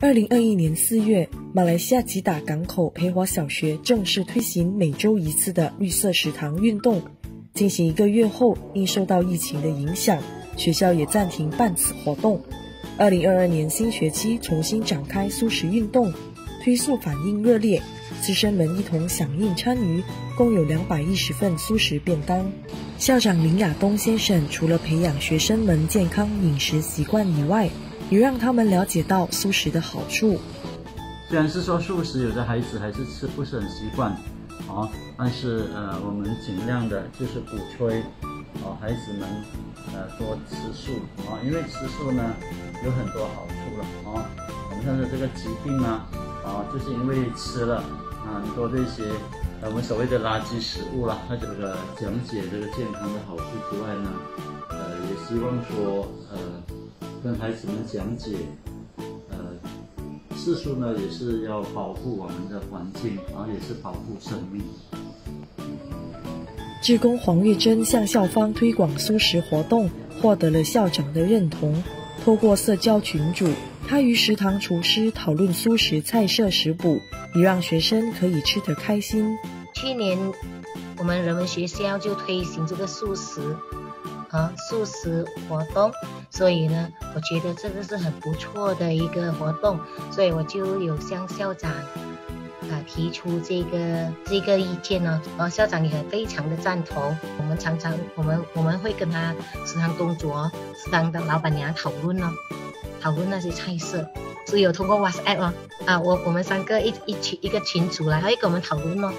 二零二一年四月，马来西亚吉打港口培华小学正式推行每周一次的绿色食堂运动。进行一个月后，因受到疫情的影响，学校也暂停办此活动。二零二二年新学期重新展开素食运动，推素反应热烈，师生们一同响应参与，共有两百一十份素食便当。校长林亚东先生除了培养学生们健康饮食习惯以外，也让他们了解到素食的好处。虽然是说素食，有的孩子还是吃不是很习惯，啊，但是呃，我们尽量的就是鼓吹，啊，孩子们呃多吃素，啊，因为吃素呢有很多好处了，啊，我们像是这个疾病呢，啊，就是因为吃了很多这些我们所谓的垃圾食物啦，它这个讲解这个健康的好处之外呢，呃，也希望说呃。跟孩子们讲解，呃，次数呢也是要保护我们的环境，然后也是保护生命。志工黄玉珍向校方推广素食活动，获得了校长的认同。透过社交群组，他与食堂厨师讨论素食菜色食补，也让学生可以吃得开心。去年我们人文学校就推行这个素食。和素食活动，所以呢，我觉得这个是很不错的一个活动，所以我就有向校长啊提出这个这个意见呢，然后校长也非常的赞同。我们常常我们我们会跟他食堂工作食堂的老板娘讨论哦，讨论那些菜色，只有通过 WhatsApp 哦，啊，我我们三个一一群一个群组来，他会跟我们讨论哦。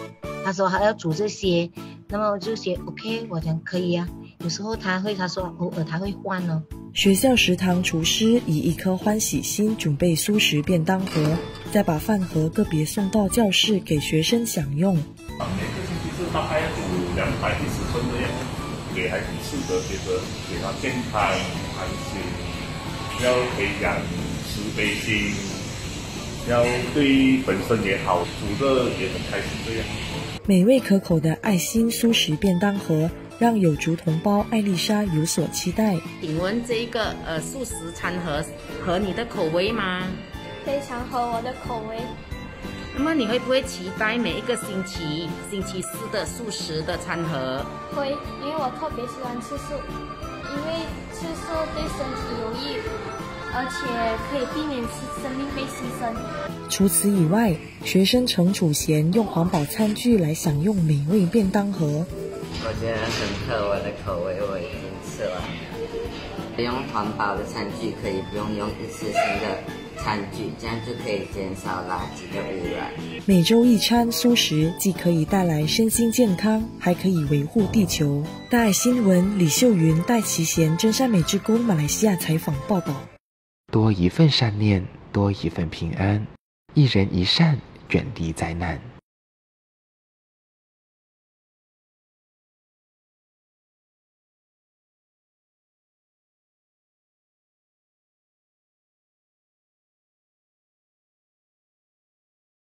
他说他要煮这些，那么我就写 OK，我讲可以啊。有时候他会，他说偶尔他会换哦。学校食堂厨师以一颗欢喜心准备素食便当盒，再把饭盒个别送到教室给学生享用。每个星期是大概要煮两百一十分的样，给孩子吃的，觉得给他健康开心，要培养慈悲心，要对本身也好，煮的也很开心这样。美味可口的爱心素食便当盒。让有族同胞艾丽莎有所期待。请问这个呃素食餐盒合你的口味吗？非常合我的口味。那么你会不会期待每一个星期星期四的素食的餐盒？会，因为我特别喜欢吃素，因为吃素对身体有益，而且可以避免吃生命被牺牲。除此以外，学生程楚贤用环保餐具来享用美味便当盒。我觉得很合我的口味，我已经吃了。用环保的餐具可以不用用一次性的餐具，这样就可以减少垃圾的污染。每周一餐素食，既可以带来身心健康，还可以维护地球。大爱新闻李秀云、戴其贤、真善美之宫马来西亚采访报道。多一份善念，多一份平安。一人一善，远离灾难。